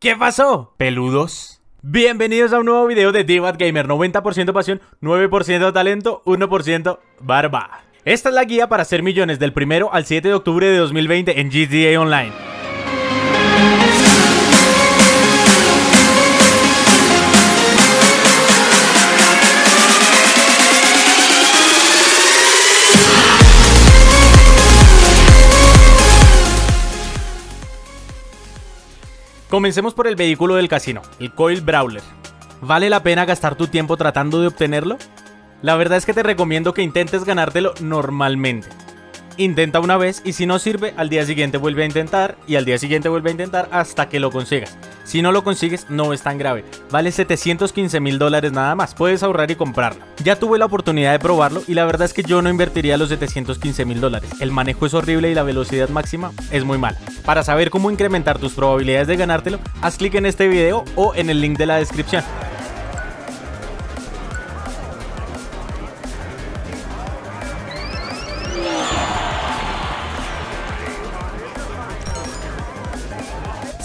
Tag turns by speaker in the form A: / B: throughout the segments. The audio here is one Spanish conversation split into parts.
A: ¿Qué pasó, peludos? Bienvenidos a un nuevo video de Divat Gamer. 90% pasión, 9% talento, 1% barba. Esta es la guía para hacer millones del primero al 7 de octubre de 2020 en GTA Online Comencemos por el vehículo del casino, el Coil Brawler. ¿Vale la pena gastar tu tiempo tratando de obtenerlo? La verdad es que te recomiendo que intentes ganártelo normalmente. Intenta una vez y si no sirve, al día siguiente vuelve a intentar y al día siguiente vuelve a intentar hasta que lo consigas. Si no lo consigues, no es tan grave. Vale 715 mil dólares nada más. Puedes ahorrar y comprarlo. Ya tuve la oportunidad de probarlo y la verdad es que yo no invertiría los 715 mil dólares. El manejo es horrible y la velocidad máxima es muy mala. Para saber cómo incrementar tus probabilidades de ganártelo, haz clic en este video o en el link de la descripción.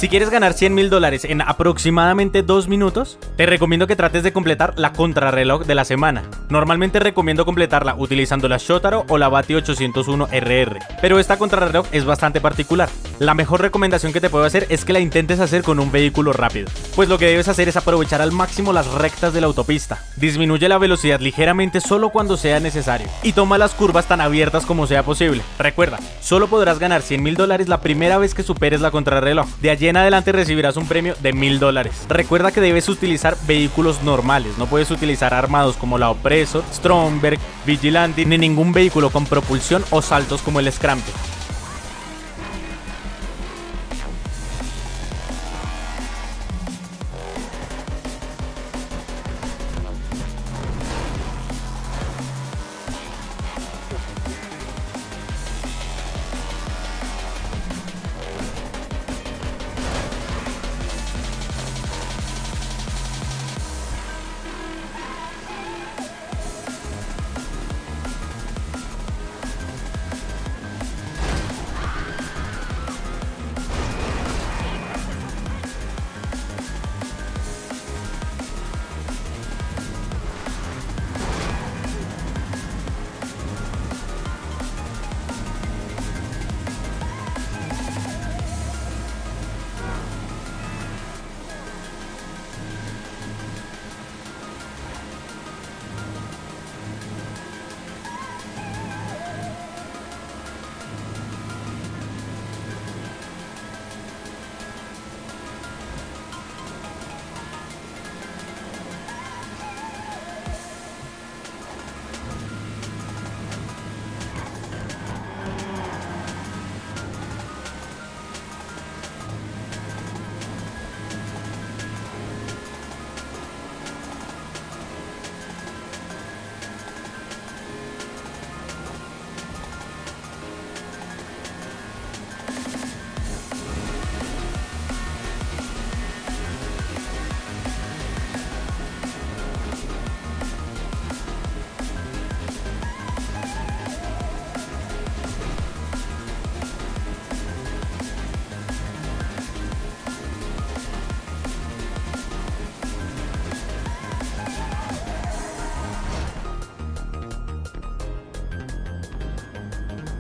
A: Si quieres ganar 100 mil dólares en aproximadamente 2 minutos, te recomiendo que trates de completar la contrarreloj de la semana. Normalmente recomiendo completarla utilizando la Shotaro o la Bati 801 RR, pero esta contrarreloj es bastante particular. La mejor recomendación que te puedo hacer es que la intentes hacer con un vehículo rápido, pues lo que debes hacer es aprovechar al máximo las rectas de la autopista. Disminuye la velocidad ligeramente solo cuando sea necesario y toma las curvas tan abiertas como sea posible. Recuerda, solo podrás ganar 100 mil dólares la primera vez que superes la contrarreloj. De allí en adelante recibirás un premio de mil dólares. Recuerda que debes utilizar vehículos normales, no puedes utilizar armados como la Opresso, Stromberg, Vigilante, ni ningún vehículo con propulsión o saltos como el Scramble.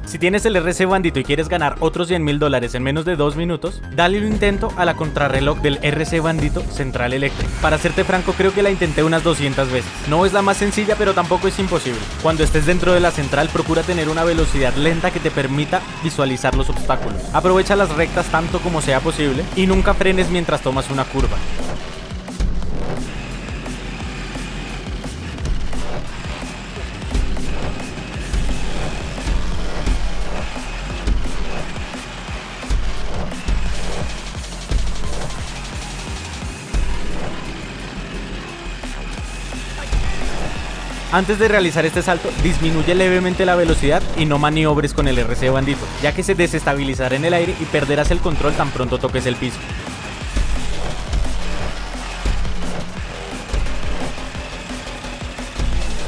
A: Si tienes el RC Bandito y quieres ganar otros 100 mil dólares en menos de 2 minutos, dale un intento a la contrarreloj del RC Bandito Central Electric. Para serte franco, creo que la intenté unas 200 veces. No es la más sencilla, pero tampoco es imposible. Cuando estés dentro de la central, procura tener una velocidad lenta que te permita visualizar los obstáculos. Aprovecha las rectas tanto como sea posible y nunca frenes mientras tomas una curva. Antes de realizar este salto, disminuye levemente la velocidad y no maniobres con el RC bandito, ya que se desestabilizará en el aire y perderás el control tan pronto toques el piso.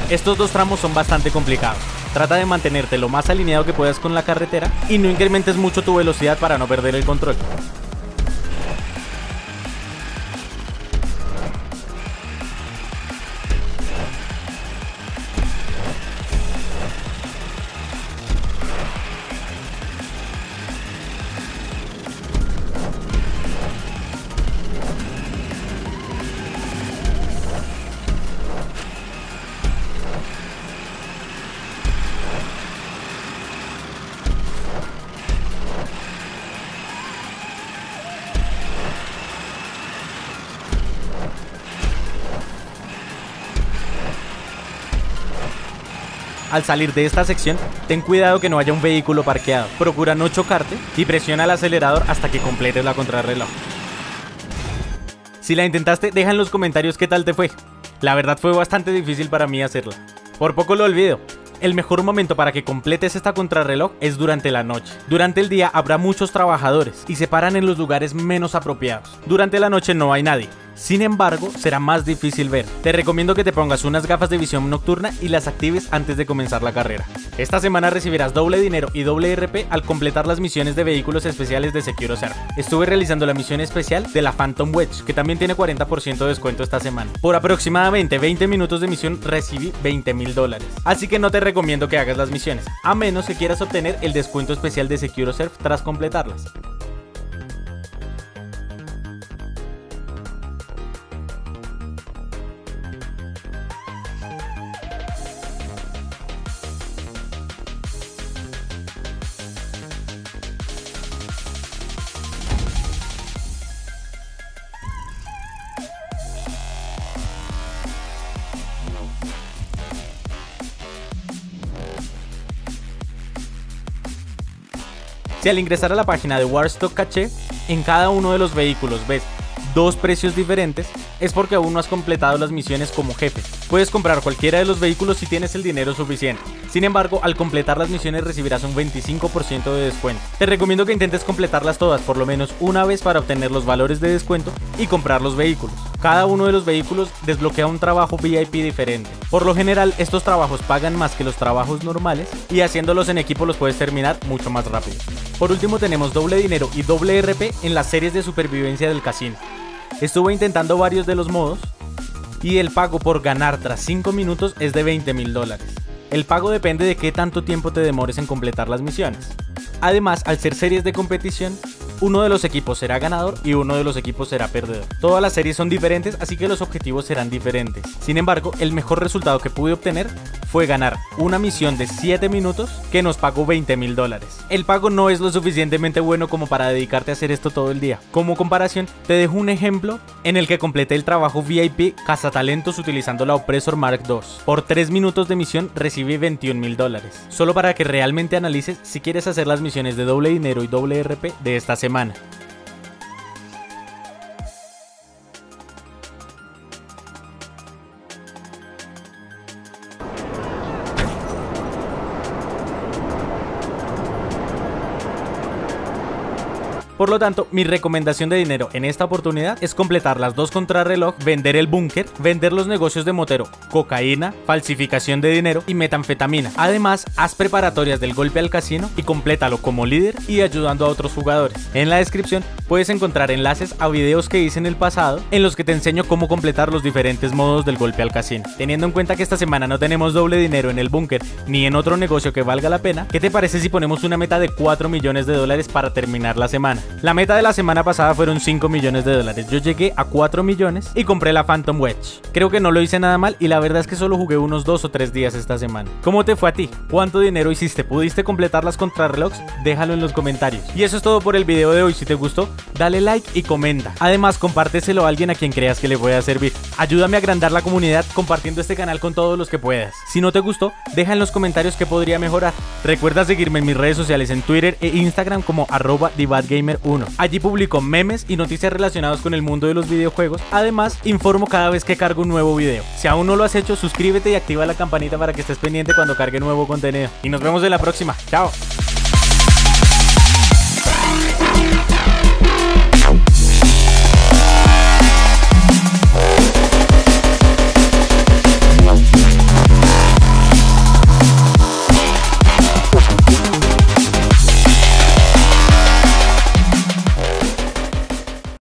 A: Estos dos tramos son bastante complicados. Trata de mantenerte lo más alineado que puedas con la carretera y no incrementes mucho tu velocidad para no perder el control. Al salir de esta sección, ten cuidado que no haya un vehículo parqueado. Procura no chocarte y presiona el acelerador hasta que completes la contrarreloj. Si la intentaste, deja en los comentarios qué tal te fue. La verdad fue bastante difícil para mí hacerla. Por poco lo olvido. El mejor momento para que completes esta contrarreloj es durante la noche. Durante el día habrá muchos trabajadores y se paran en los lugares menos apropiados. Durante la noche no hay nadie. Sin embargo, será más difícil ver. Te recomiendo que te pongas unas gafas de visión nocturna y las actives antes de comenzar la carrera. Esta semana recibirás doble dinero y doble RP al completar las misiones de vehículos especiales de SecuroServe. Estuve realizando la misión especial de la Phantom Wedge, que también tiene 40% de descuento esta semana. Por aproximadamente 20 minutos de misión recibí 20 mil dólares. Así que no te recomiendo que hagas las misiones, a menos que quieras obtener el descuento especial de SecuroServe tras completarlas. Si al ingresar a la página de Warstock Caché, en cada uno de los vehículos ves dos precios diferentes, es porque aún no has completado las misiones como jefe. Puedes comprar cualquiera de los vehículos si tienes el dinero suficiente. Sin embargo, al completar las misiones recibirás un 25% de descuento. Te recomiendo que intentes completarlas todas por lo menos una vez para obtener los valores de descuento y comprar los vehículos. Cada uno de los vehículos desbloquea un trabajo VIP diferente. Por lo general, estos trabajos pagan más que los trabajos normales y haciéndolos en equipo los puedes terminar mucho más rápido. Por último tenemos doble dinero y doble RP en las series de supervivencia del casino. Estuve intentando varios de los modos y el pago por ganar tras 5 minutos es de 20 mil dólares. El pago depende de qué tanto tiempo te demores en completar las misiones. Además, al ser series de competición, uno de los equipos será ganador y uno de los equipos será perdedor. Todas las series son diferentes, así que los objetivos serán diferentes. Sin embargo, el mejor resultado que pude obtener fue ganar una misión de 7 minutos que nos pagó 20 mil dólares. El pago no es lo suficientemente bueno como para dedicarte a hacer esto todo el día. Como comparación, te dejo un ejemplo en el que completé el trabajo VIP Cazatalentos utilizando la Oppressor Mark II. Por 3 minutos de misión recibí 21 mil dólares. Solo para que realmente analices si quieres hacer las misiones de doble dinero y doble RP de esta semana. Por lo tanto, mi recomendación de dinero en esta oportunidad es completar las dos contrarreloj, vender el búnker, vender los negocios de motero, cocaína, falsificación de dinero y metanfetamina. Además, haz preparatorias del golpe al casino y complétalo como líder y ayudando a otros jugadores. En la descripción puedes encontrar enlaces a videos que hice en el pasado en los que te enseño cómo completar los diferentes modos del golpe al casino. Teniendo en cuenta que esta semana no tenemos doble dinero en el búnker ni en otro negocio que valga la pena, ¿qué te parece si ponemos una meta de 4 millones de dólares para terminar la semana? La meta de la semana pasada fueron 5 millones de dólares. Yo llegué a 4 millones y compré la Phantom Wedge. Creo que no lo hice nada mal y la verdad es que solo jugué unos 2 o 3 días esta semana. ¿Cómo te fue a ti? ¿Cuánto dinero hiciste? ¿Pudiste completar las contrarrelojes? Déjalo en los comentarios. Y eso es todo por el video de hoy. Si te gustó, dale like y comenta. Además, compárteselo a alguien a quien creas que le pueda servir. Ayúdame a agrandar la comunidad compartiendo este canal con todos los que puedas. Si no te gustó, deja en los comentarios que podría mejorar. Recuerda seguirme en mis redes sociales en Twitter e Instagram como arroba 1 Allí publico memes y noticias relacionadas con el mundo de los videojuegos. Además, informo cada vez que cargo un nuevo video. Si aún no lo has hecho, suscríbete y activa la campanita para que estés pendiente cuando cargue nuevo contenido. Y nos vemos en la próxima. Chao.